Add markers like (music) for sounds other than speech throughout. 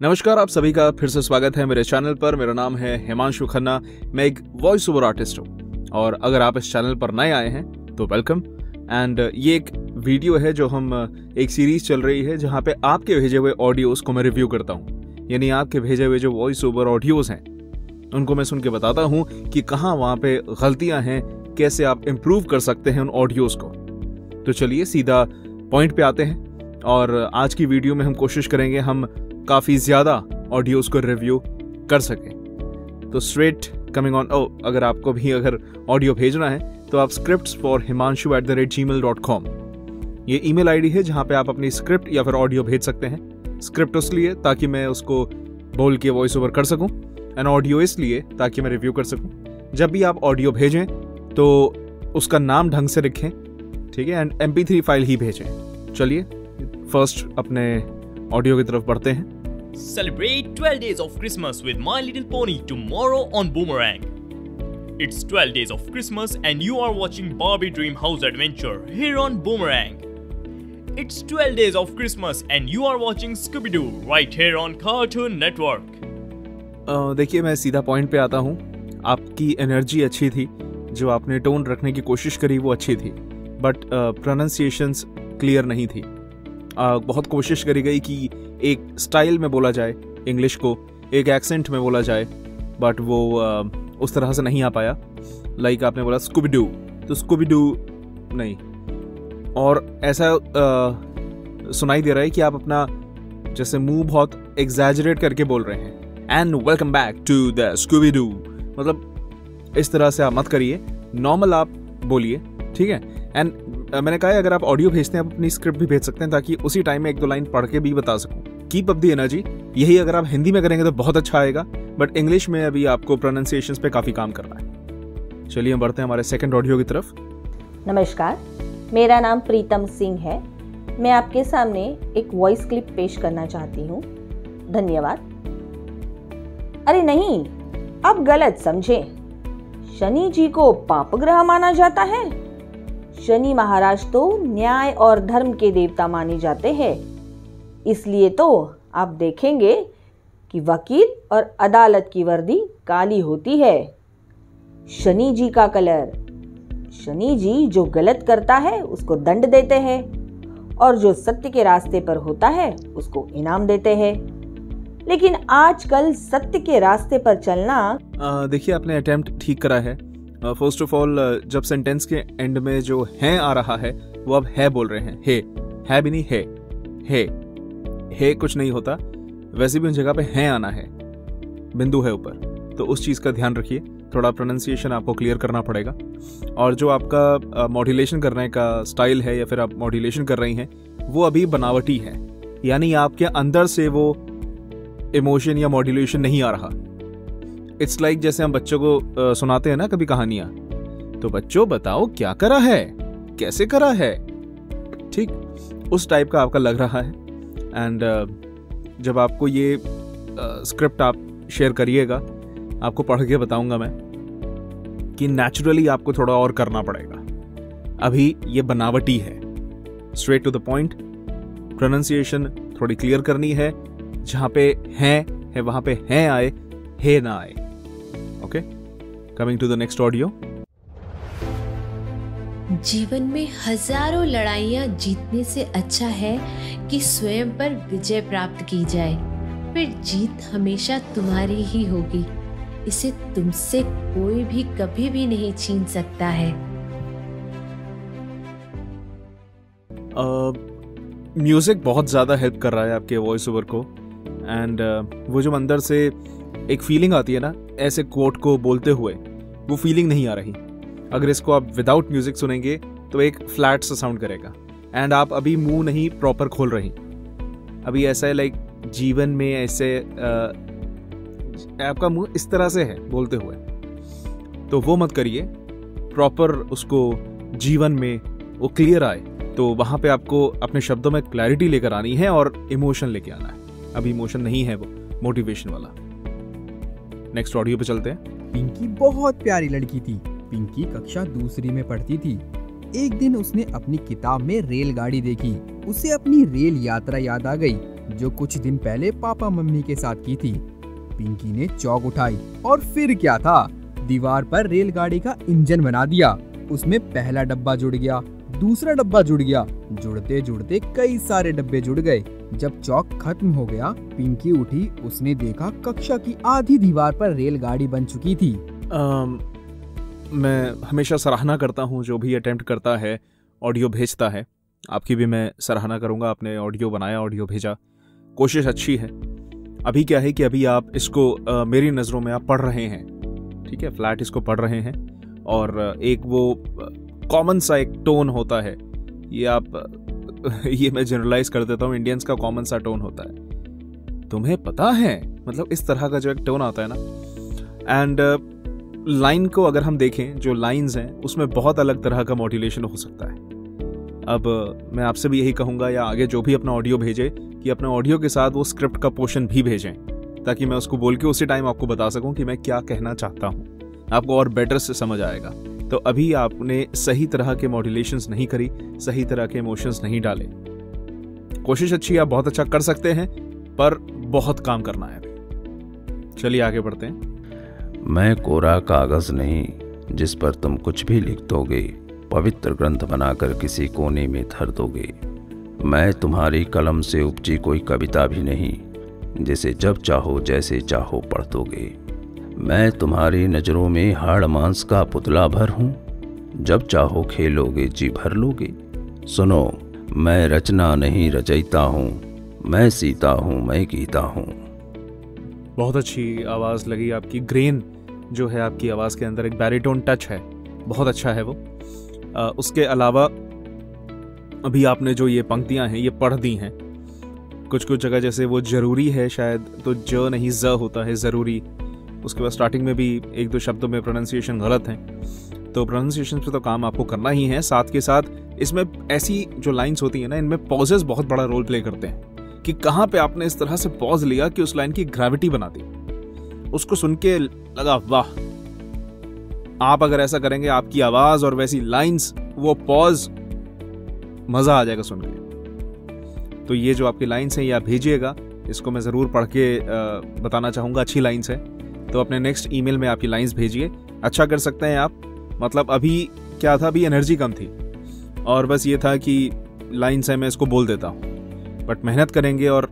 नमस्कार, आप सभी का फिर से स्वागत है मेरे चैनल पर। मेरा नाम है हिमांशु खन्ना। मैं एक वॉइस ओवर आर्टिस्ट हूँ। और अगर आप इस चैनल पर नए आए हैं तो वेलकम एंड ये एक वीडियो है जो हम, एक सीरीज़ चल रही है, जहाँ पे आपके भेजे हुए ऑडियोज को मैं रिव्यू करता हूँ। यानी आपके भेजे हुए जो वॉइस ओवर ऑडियोज हैं, उनको मैं सुन के बताता हूँ कि कहाँ वहाँ पे गलतियाँ हैं, कैसे आप इम्प्रूव कर सकते हैं उन ऑडियोज को। तो चलिए सीधा पॉइंट पे आते हैं। और आज की वीडियो में हम कोशिश करेंगे, हम काफ़ी ज़्यादा ऑडियोज को रिव्यू कर सकें। तो स्ट्रेट कमिंग ऑन ओ अगर आपको भी अगर ऑडियो भेजना है तो आप script for Himanshu at the rate gmail dot com ये ई मेल है जहाँ पे आप अपनी स्क्रिप्ट या फिर ऑडियो भेज सकते हैं। स्क्रिप्ट उसलिए ताकि मैं उसको बोल के वॉइस ओवर कर सकूँ एंड ऑडियो इसलिए ताकि मैं रिव्यू कर सकूँ। जब भी आप ऑडियो भेजें तो उसका नाम ढंग से लिखें, ठीक है एंड एम फ़ाइल ही भेजें। चलिए फ़र्स्ट अपने ऑडियो की तरफ़ बढ़ते हैं। Celebrate 12 days of Christmas with My Little Pony tomorrow on Boomerang. It's 12 days of Christmas and you are watching Barbie Dream House Adventure here on Boomerang. It's 12 days of Christmas and you are watching Scooby Doo right here on Cartoon Network. अ, देखिए मैं सीधा point पे आता हूँ आपकी energy अच्छी थी जो आपने टोन रखने की कोशिश करी वो अच्छी थी बट प्रोनाउंसिएशंस क्लियर नहीं थी अ, बहुत कोशिश करी गई कि एक स्टाइल में बोला जाए, इंग्लिश को, एक एक्सेंट में बोला जाए बट वो उस तरह से नहीं आ पाया। लाइक आपने बोला स्कूबी तो स्कूबी नहीं। और ऐसा सुनाई दे रहा है कि आप अपना, जैसे मुँह बहुत एग्जैजरेट करके बोल रहे हैं। And welcome back to the Scooby Doo मतलब इस तरह से आप मत करिए। नॉर्मल आप बोलिए, ठीक है? एंड मैंने कहा है अगर आप ऑडियो भेजते हैं, आप अपनी स्क्रिप्ट भी भेज सकते हैं, ताकि उसी टाइम में एक दो लाइन पढ़ के भी बता सकूँ. कीप अप दी एनर्जी यही अगर आप हिंदी में करेंगे तो बहुत अच्छा आएगा. बट इंग्लिश में अभी आपको प्रोनाउंसिएशन पे काफ़ी काम करना है. चलिए, हम बढ़ते हैं हमारे सेकंड ऑडियो की तरफ़. नमस्कार. मेरा नाम प्रीतम सिंह है. मैं आपके सामने एक वॉइस क्लिप पेश करना चाहती हूँ. धन्यवाद. अरे नहीं अब गलत समझे. शनि जी को पाप ग्रह माना जाता है? शनि महाराज तो न्याय और धर्म के देवता माने जाते हैं। इसलिए तो आप देखेंगे कि वकील और अदालत की वर्दी काली होती है। शनि जी का कलर। शनि जी जो गलत करता है, उसको दंड देते हैं और जो सत्य के रास्ते पर होता है, उसको इनाम देते हैं। लेकिन आजकल सत्य के रास्ते पर चलना देखिए, आपने अटेम्प्ट ठीक करा है। फ़र्स्ट ऑफ़ ऑल जब सेंटेंस के एंड में जो है आ रहा है, वो अब है बोल रहे हैं। हे, है भी नहीं, है, हे हे कुछ नहीं होता। वैसे भी उन जगह पे है आना है। बिंदु है ऊपर। तो उस चीज़ का ध्यान रखिए। थोड़ा प्रोनाउंसिएशन आपको क्लियर करना पड़ेगा। और जो आपका मॉड्यूलेशन करने का स्टाइल है या फिर आप मॉड्यूलेशन कर रही हैं, वो अभी बनावटी है। यानी आपके अंदर से वो इमोशन या मॉड्यूलेशन नहीं आ रहा। इट्स लाइक जैसे हम बच्चों को अ, सुनाते हैं ना कभी कहानियाँ। तो बच्चों बताओ क्या करा है? कैसे करा है? ठीक उस टाइप का आपका लग रहा है। एंड uh, जब आपको ये स्क्रिप्ट uh, आप शेयर करिएगा आपको पढ़ के बताऊँगा मैं कि नेचुरली आपको थोड़ा और करना पड़ेगा। अभी ये बनावटी है। Straight to the point pronunciation थोड़ी क्लियर करनी है। जहाँ पे हैं है वहाँ पे हैं आए हे ना आए। Coming to the next audio जीवन में हज़ारों लड़ाइयाँ जीतने से अच्छा है कि स्वयं पर विजय प्राप्त की जाए। फिर जीत हमेशा तुम्हारी ही होगी। इसे तुमसे कोई भी कभी भी नहीं छीन सकता है। म्यूज़िक uh, बहुत ज़्यादा हेल्प कर रहा है आपके वॉइस ओवर को। एंड uh, वो जो अंदर से एक फीलिंग आती है ना ऐसे कोट को बोलते हुए वो फीलिंग नहीं आ रही। अगर इसको आप विदाउट म्यूज़िक सुनेंगे तो एक फ्लैट सा साउंड करेगा। एंड आप अभी मुँह नहीं प्रॉपर खोल रही। अभी ऐसा है लाइक जीवन में ऐसे अ, आपका मुँह इस तरह से है बोलते हुए। तो वो मत करिए। प्रॉपर उसको जीवन में वो क्लियर आए तो वहाँ पे आपको अपने शब्दों में क्लैरिटी लेकर आनी है और इमोशन लेके आना है। अभी इमोशन नहीं है वो मोटिवेशन वाला। नेक्स्ट ऑडियो पे चलते हैं। पिंकी बहुत प्यारी लड़की थी। पिंकी कक्षा दूसरी में पढ़ती थी। एक दिन उसने अपनी किताब में रेलगाड़ी देखी। उसे अपनी रेल यात्रा याद आ गई, जो कुछ दिन पहले पापा मम्मी के साथ की थी। पिंकी ने चौक उठाई और फिर क्या था? दीवार पर रेलगाड़ी का इंजन बना दिया। उसमें पहला डब्बा जुड़ गया। दूसरा डब्बा जुड़ गया। जुड़ते जुड़ते कई सारे डब्बे जुड़ गए। जब चौक खत्म हो गया पिंकी उठी उसने देखा कक्षा की आधी दीवार पर रेलगाड़ी बन चुकी थी। अम, मैं हमेशा सराहना करता हूँ जो भी अटेम्प्ट करता है ऑडियो भेजता है। आपकी भी मैं सराहना करूँगा आपने ऑडियो बनाया ऑडियो भेजा। कोशिश अच्छी है। अभी क्या है कि अभी आप इसको अ, मेरी नज़रों में आप पढ़ रहे हैं। ठीक है फ्लैट इसको पढ़ रहे हैं। और एक वो कॉमन सा एक टोन होता है। ये आप, (laughs) ये मैं जनरलाइज कर देता हूँ इंडियंस का कॉमन सा टोन होता है। तुम्हें पता है? मतलब इस तरह का जो एक टोन आता है ना। एंड लाइन को अगर हम देखें, जो लाइंस हैं, उसमें बहुत अलग तरह का मॉड्यूलेशन हो सकता है। अब मैं आपसे भी यही कहूँगा, या आगे जो भी अपना ऑडियो भेजे, कि अपने ऑडियो के साथ वो स्क्रिप्ट का पोर्शन भी भेजें, ताकि मैं उसको बोल के उसी टाइम आपको बता सकूँ कि मैं क्या कहना चाहता हूँ। आपको और बेटर से समझ आएगा। तो अभी आपने सही तरह के मॉड्यूलेशंस नहीं करी, सही तरह के इमोशंस नहीं डाले। कोशिश अच्छी आप बहुत अच्छा कर सकते हैं, पर बहुत काम करना है चलिए आगे बढ़ते हैं। मैं कोरा कागज़ नहीं, जिस पर तुम कुछ भी लिख दोगे, पवित्र ग्रंथ बनाकर किसी कोने में धर दोगे। मैं तुम्हारी कलम से उपजी कोई कविता भी नहीं, जिसे जब चाहो, जैसे चाहो पढ़ दोगे। मैं तुम्हारी नज़रों में हाड़ मांस का पुतला भर हूँ। जब चाहो खेलोगे जी भर लोगे। सुनो मैं रचना नहीं रचयिता हूँ मैं सीता हूँ मैं गीता हूँ। बहुत अच्छी आवाज़ लगी आपकी। ग्रेन जो है आपकी आवाज़ के अंदर एक बैरिटोन टच है। बहुत अच्छा है वो। आ, उसके अलावा अभी आपने जो ये पंक्तियाँ हैं ये पढ़ दी हैं। कुछ कुछ जगह जैसे वो ज़रूरी है शायद तो ज नहीं ज होता है ज़रूरी। उसके बाद स्टार्टिंग में भी एक दो शब्दों में प्रोनाउंसिएशन गलत है। तो प्रोनाउंसिएशन पे तो काम आपको करना ही है, साथ के साथ इसमें ऐसी जो लाइंस होती हैं ना, इनमें पॉजेस बहुत बड़ा रोल प्ले करते हैं कि कहाँ पे आपने इस तरह से पॉज लिया कि उस लाइन की ग्रेविटी बना दी। उसको सुन के लगा, वाह, आप अगर ऐसा करेंगे, आपकी आवाज़ और वैसी लाइंस वो पॉज मज़ा आ जाएगा सुन के। तो ये जो आपकी लाइंस हैं, ये आप भेजिएगा। इसको मैं ज़रूर पढ़ के बताना चाहूँगा, अच्छी लाइंस है। तो अपने नेक्स्ट ईमेल में आपकी लाइंस भेजिए। अच्छा कर सकते हैं आप। मतलब अभी क्या था? अभी एनर्जी कम थी। और बस ये था कि लाइंस है, मैं इसको बोल देता हूँ। बट मेहनत करेंगे और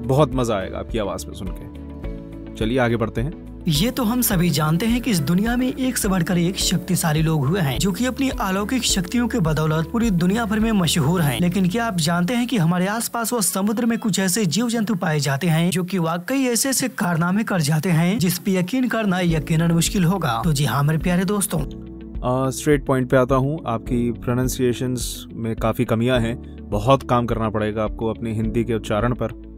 बहुत मज़ा आएगा आपकी आवाज़ में सुन के। चलिए आगे बढ़ते हैं। ये तो हम सभी जानते हैं कि इस दुनिया में एक से बढ़कर एक शक्तिशाली लोग हुए हैं, जो कि अपनी अलौकिक शक्तियों के बदौलत पूरी दुनिया भर में मशहूर हैं। लेकिन क्या आप जानते हैं कि हमारे आसपास व समुद्र में कुछ ऐसे जीव जंतु पाए जाते हैं, जो कि वाकई ऐसे ऐसे कारनामे कर जाते हैं, जिस पे यकीन करना यकीन मुश्किल होगा? तो जी हाँ मेरे प्यारे दोस्तों। स्ट्रेट पॉइंट पे आता हूँ। आपकी प्रोनाउंसिएशंस में काफ़ी कमियाँ हैं। बहुत काम करना पड़ेगा आपको अपनी हिंदी के उच्चारण पर।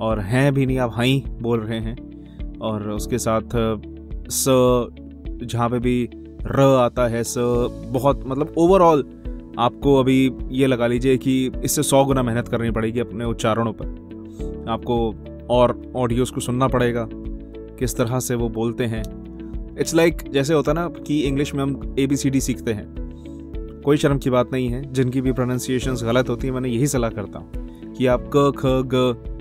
और हैं भी नहीं, आप हाई बोल रहे हैं। और उसके साथ स जहाँ पे भी र आता है स बहुत मतलब ओवरऑल आपको अभी ये लगा लीजिए कि इससे सौ गुना मेहनत करनी पड़ेगी अपने उच्चारणों पर। आपको और ऑडियोज को सुनना पड़ेगा किस तरह से वो बोलते हैं। इट्स लाइक like, जैसे होता ना कि इंग्लिश में हम ए बी सी डी सीखते हैं। कोई शर्म की बात नहीं है जिनकी भी प्रोनाउंसिएशंस गलत होती है मैंने यही सलाह करता हूँ कि आप क ख ग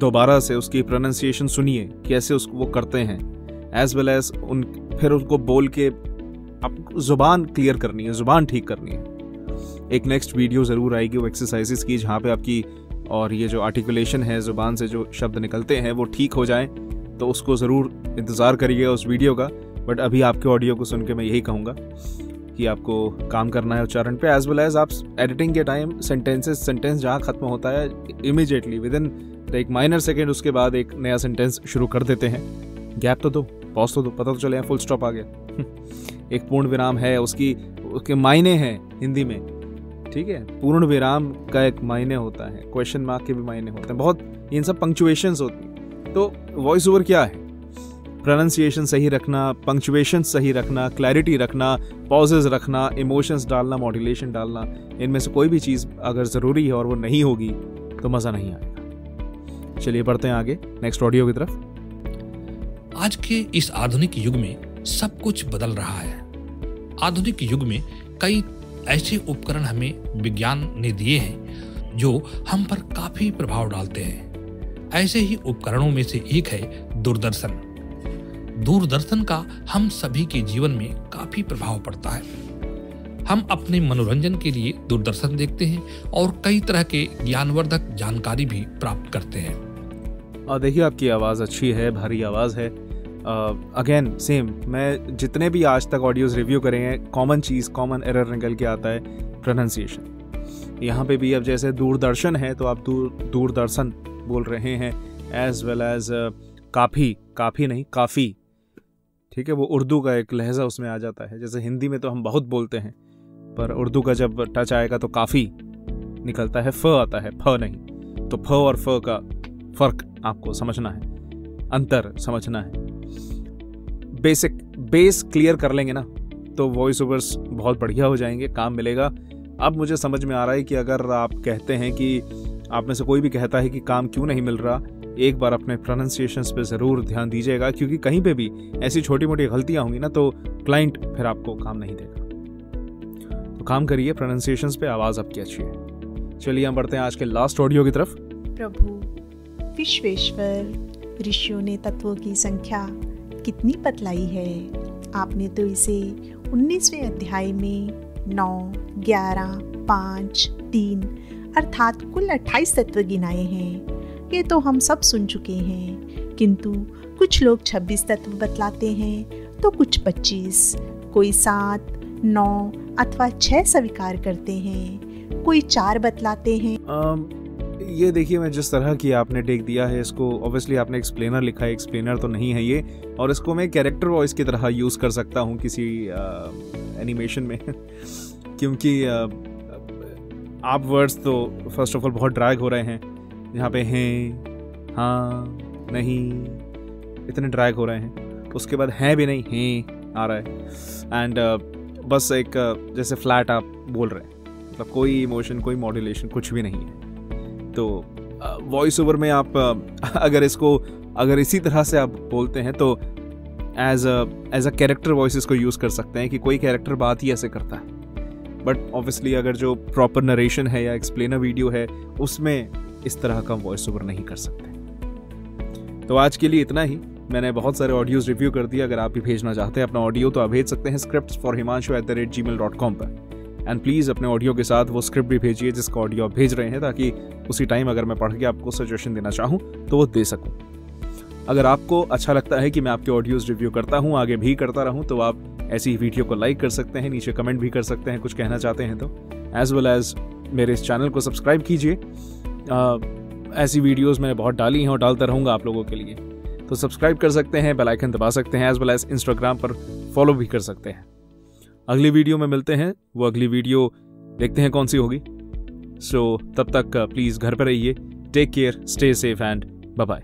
दोबारा से उसकी प्रोनाउंसिएशन सुनिए कैसे उसको वो करते हैं। एज वेल एज उन, फिर उनको बोल के आप ज़ुबान क्लियर करनी है, ज़ुबान ठीक करनी है। एक नेक्स्ट वीडियो ज़रूर आएगी वो एक्सरसाइजेस की, जहाँ पे आपकी और ये जो आर्टिकुलेशन है, ज़ुबान से जो शब्द निकलते हैं, वो ठीक हो जाए। तो उसको ज़रूर इंतज़ार करिएगा उस वीडियो का। बट अभी आपके ऑडियो को सुन के मैं यही कहूँगा कि आपको काम करना है उच्चारण पे। एज वेल एज आप एडिटिंग के टाइम सेंटेंसेस सेंटेंस जहाँ खत्म होता है इमिजिएटली विद इन एक माइनर सेकेंड उसके बाद एक नया सेंटेंस शुरू कर देते हैं। गैप तो दो पॉज तो दो, पता तो चले फुल स्टॉप आ गया। (laughs) एक पूर्ण विराम है, उसकी, उसके मायने हैं हिंदी में। ठीक है, पूर्ण विराम का एक मायने होता है क्वेश्चन मार्क के भी मायने होते हैं। बहुत, इन सब पंक्चुएशन होती हैं। तो वॉइस ओवर क्या है? प्रोनाउंसिएशन सही रखना पंक्चुएशन सही रखना क्लैरिटी रखना पॉजेज रखना इमोशंस डालना मॉड्यूलेशन डालना, इनमें से कोई भी चीज़ अगर ज़रूरी है और वो नहीं होगी तो मज़ा नहीं आएगा। चलिए बढ़ते हैं आगे नेक्स्ट ऑडियो की तरफ़। आज के इस आधुनिक युग में सब कुछ बदल रहा है। आधुनिक युग में कई ऐसे उपकरण हमें विज्ञान ने दिए हैं, जो हम पर काफ़ी प्रभाव डालते हैं। ऐसे ही उपकरणों में से एक है दूरदर्शन। दूरदर्शन का हम सभी के जीवन में काफ़ी प्रभाव पड़ता है। हम अपने मनोरंजन के लिए दूरदर्शन देखते हैं और कई तरह के ज्ञानवर्धक जानकारी भी प्राप्त करते हैं। और देखिए आपकी आवाज़ अच्छी है भारी आवाज़ है। अगेन uh, सेम मैं जितने भी आज तक ऑडियोज रिव्यू करे हैं कॉमन चीज़ कॉमन एरर निकल के आता है प्रोनाउंसिएशन यहाँ पे भी अब जैसे दूरदर्शन है तो आप दूर दूरदर्शन बोल रहे हैं एज वेल एज काफ़ी काफ़ी नहीं काफ़ी। ठीक है वो उर्दू का एक लहजा उसमें आ जाता है। जैसे हिंदी में तो हम बहुत बोलते हैं पर उर्दू का जब टच आएगा तो काफ़ी निकलता है फ आता है फ नहीं। तो फ और फ का फ़र्क आपको समझना है, अंतर समझना है। बेसिक, बेस क्लियर कर लेंगे ना तो वॉइस ओवर्स बहुत बढ़िया हो जाएँगे, काम मिलेगा। अब मुझे समझ में आ रहा है कि अगर आप कहते हैं कि आप में से कोई भी कहता है कि काम क्यों नहीं मिल रहा, एक बार अपने प्रोनाउंसिएशन पे ज़रूर ध्यान दीजिएगा, क्योंकि कहीं पे भी ऐसी छोटी मोटी गलतियाँ होंगी ना तो क्लाइंट फिर आपको काम नहीं देगा। तो काम करिए प्रोनाउंसिएशन पे आवाज़ आपकी अच्छी है। चलिए हम बढ़ते हैं आज के लास्ट ऑडियो की तरफ़। प्रभु। विश्वेश्वर, ऋषियों ने तत्वों की संख्या कितनी बतलाई है? आपने तो इसे 19वें अध्याय में नौ, ग्यारह, पाँच, तीन अर्थात कुल 28 तत्व गिनाए हैं। ये तो हम सब सुन चुके हैं, किंतु कुछ लोग 26 तत्व बतलाते हैं तो कुछ 25 कोई सात, नौ अथवा छह स्वीकार करते हैं, कोई चार बतलाते हैं। ये देखिए, मैं जिस तरह की आपने टेक दिया है, इसको ऑब्वियसली आपने एक्सप्लेनर लिखा है एक्सप्लेनर तो नहीं है ये, और इसको मैं कैरेक्टर वॉइस की तरह यूज़ कर सकता हूँ किसी एनिमेशन में, (laughs) क्योंकि आप वर्ड्स तो फ़र्स्ट ऑफ़ ऑल बहुत ड्रैग हो रहे हैं, यहाँ पे हैं हाँ नहीं, इतने ड्रैग हो रहे हैं, उसके बाद हैं भी नहीं, हैं आ रहा है एंड बस एक जैसे फ्लैट आप बोल रहे हैं मतलब कोई इमोशन कोई मॉड्यूलेशन कुछ भी नहीं है। तो वॉइस ओवर में आप अगर इसको, अगर इसी तरह से आप बोलते हैं तो as as a character voice इसको यूज़ कर सकते हैं कि कोई कैरेक्टर बात ही ऐसे करता है। बट ऑब्वियसली अगर जो प्रॉपर नरेशन है या एक्सप्लेनर वीडियो है, उसमें इस तरह का वॉइस ओवर नहीं कर सकते। तो आज के लिए इतना ही। मैंने बहुत सारे ऑडियोज रिव्यू कर दिए। अगर आप भी भेजना चाहते हैं, अपना ऑडियो तो आप भेज सकते हैं script for Himanshu at the rate gmail dot com पर। एंड प्लीज़ अपने ऑडियो के साथ वो स्क्रिप्ट भी भेजिए जिसका ऑडियो आप भेज रहे हैं ताकि उसी टाइम अगर मैं पढ़ के आपको सजेशन देना चाहूँ तो वो दे सकूँ। अगर आपको अच्छा लगता है कि मैं आपके ऑडियोज रिव्यू करता हूँ, आगे भी करता रहूँ तो आप ऐसी वीडियो को लाइक कर सकते हैं, नीचे कमेंट भी कर सकते हैं, कुछ कहना चाहते हैं तो। एज वेल एज मेरे इस चैनल को सब्सक्राइब कीजिए। ऐसी वीडियोस मैंने बहुत डाली हैं और डालता रहूँगा आप लोगों के लिए। तो सब्सक्राइब कर सकते हैं बेल आइकन दबा सकते हैं एज वेल एज इंस्टाग्राम पर फॉलो भी कर सकते हैं। अगली वीडियो में मिलते हैं। वो अगली वीडियो देखते हैं कौन सी होगी। सो so, तब तक प्लीज़ घर पर रहिए। Take care stay safe and bye